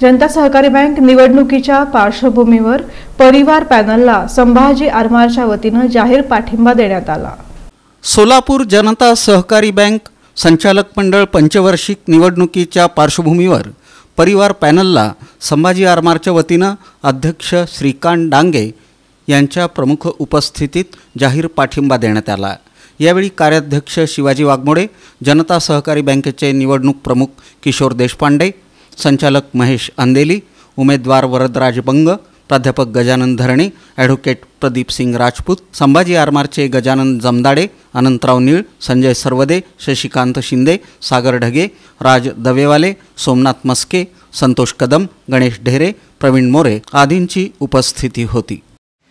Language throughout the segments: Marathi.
जनता सहकारी बँक निवडणुकीच्या पार्श्वभूमीवर परिवार पॅनलला संभाजी आरमारच्या वतीनं जाहीर पाठिंबा देण्यात आला. सोलापूर जनता सहकारी बँक संचालक मंडळ पंचवार्षिक निवडणुकीच्या पार्श्वभूमीवर परिवार पॅनलला संभाजी आरमारच्या वतीनं अध्यक्ष श्रीकांत डांगे यांच्या प्रमुख उपस्थितीत जाहीर पाठिंबा देण्यात आला. यावेळी कार्याध्यक्ष शिवाजी वाघमोडे जनता सहकारी बँकेचे निवडणूक प्रमुख किशोर देशपांडे संचालक महेश अंदेली उमेदवार वरदराज बंग प्राध्यापक गजानन धरणे ॲडव्होकेट प्रदीप सिंग राजपूत संभाजी आरमारचे गजानन जमदाडे अनंतराव नीळ संजय सर्वदे शशिकांत शिंदे सागर ढगे राज दवेवाले सोमनाथ मस्के संतोष कदम गणेश ढेरे प्रवीण मोरे आदींची उपस्थिती होती.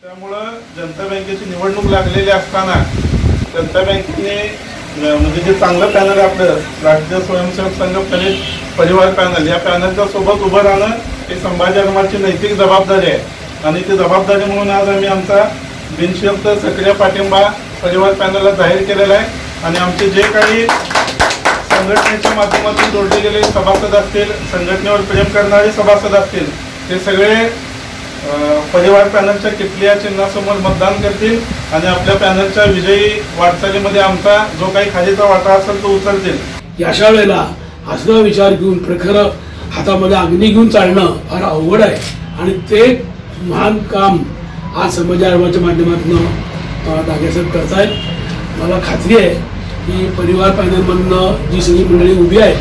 त्यामुळं जनता बँकेची निवडणूक लागलेली असताना जनता बँकेने म्हणजे जे चांगलं पॅनल आहे आपलं राष्ट्रीय स्वयंसेवक संघ पॅनल परिवार पॅनल या पॅनलच्या सोबत उभं राहणं हे संभाजी आगमाची नैतिक जबाबदारी आहे. आणि ती जबाबदारी म्हणून आज आम्ही आमचा बिनशर्त सक्रिय पाठिंबा परिवार पॅनलला जाहीर केलेला आहे. आणि आमचे जे काही संघटनेच्या माध्यमातून जोडले गेलेले सभासद असतील संघटनेवर प्रेम करणारे सभासद असतील ते सगळे परिवार पॅनलच्या टिपलिया चिन्हासमोर मतदान करतील आणि आपल्या पॅनलच्या विजयी वाटचालीमध्ये आमचा जो काही खालीचा वाटा असेल तो उचलतील. अशा वेळेला असं विचार घेऊन प्रखर हातामध्ये अग्नी घेऊन चालणं फार अवघड आहे. आणि ते महान काम आज समाजाच्या माध्यमातून दागेसाहेब करतायत. मला खात्री आहे की परिवार पॅनलमधनं जी सगळी मंडळी उभी आहेत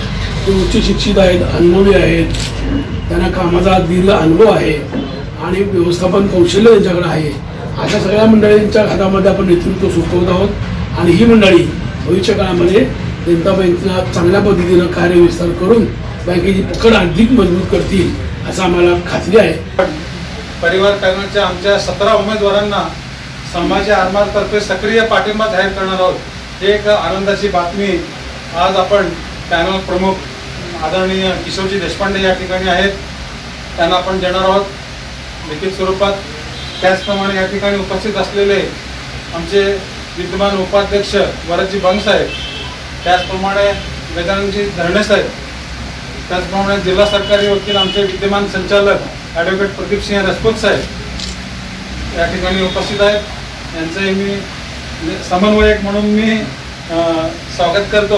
ती उच्च शिक्षित आहेत अनुभवी आहेत. त्यांना कामाचा दीर्घ अनुभव आहे. आणि व्यवस्थापन कौशल्य त्यांच्याकडे आहे. अशा सगळ्या मंडळींच्या हातामध्ये आपण नेतृत्व सोपवत आहोत. आणि ही मंडळी भविष्य काळामध्ये जनता बँकेला चांगल्या पद्धतीनं कार्यविस्तार करून बँकेची पकड अधिक मजबूत करतील असं आम्हाला खात्री आहे. परिवार पॅनलच्या आमच्या सतरा उमेदवारांना संभाजी आरमारतर्फे सक्रिय पाठिंबा जाहीर करणार आहोत. एक आनंदाची बातमी आज आपण पॅनल प्रमुख आदरणीय किशोरजी देशपांडे या ठिकाणी आहेत. त्यांना आपण देणार आहोत. लिखित स्वरूपात त्याचप्रमाणे या ठिकाणी उपस्थित असलेले आमचे विद्यमान उपाध्यक्ष वरदजी बंगसाहेब त्याचप्रमाणे गजाननजी धरणे साहेब त्याचप्रमाणे जिल्हा सरकारी वकील आमचे विद्यमान संचालक ॲडव्होकेट प्रदीपसिंह राजपूत साहेब या ठिकाणी उपस्थित आहेत. यांचंही मी समन्वयक म्हणून मी स्वागत करतो.